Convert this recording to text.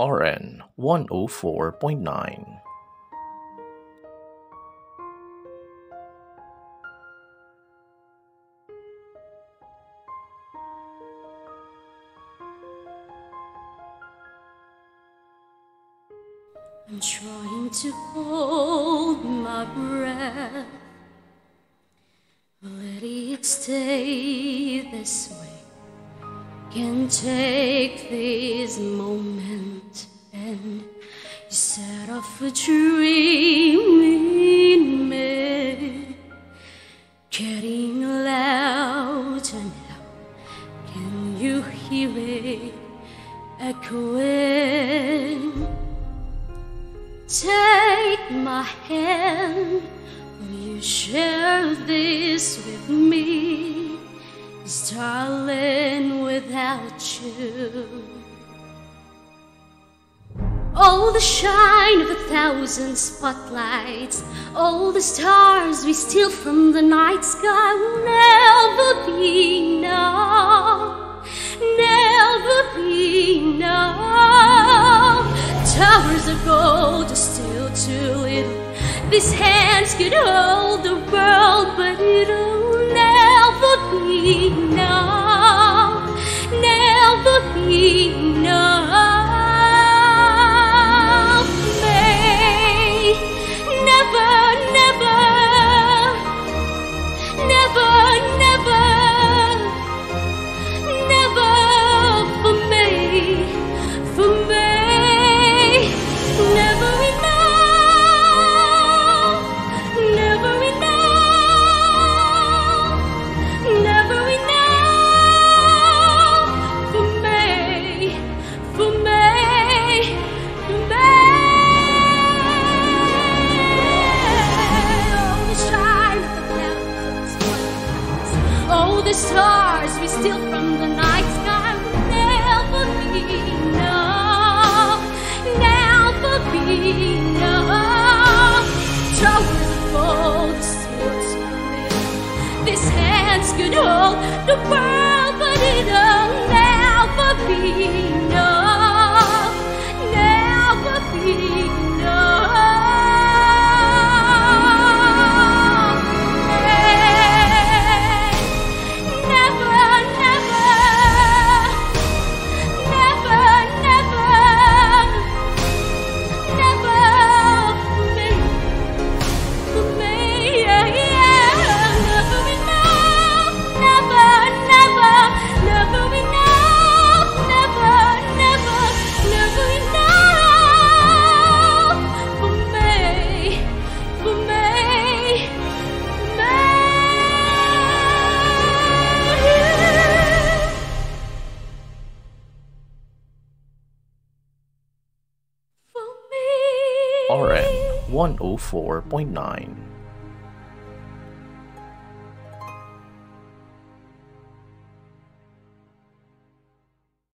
RN 104.9. I'm trying to hold my breath. Let it stay this way. Can take this moment and set off a dream in me. Getting louder now. Can you hear it echoing? Take my hand, will you share this with me, darling, without you, all the shine of a thousand spotlights, all the stars we steal from the night sky will never be enough, never be enough. Towers of gold are still too little. These hands could hold the world, but it'll never be enough, be the stars we steal from the night sky will never be enough, never be enough. Towers gold still too little. These hands could hold the world, but it'll never RN 104.9.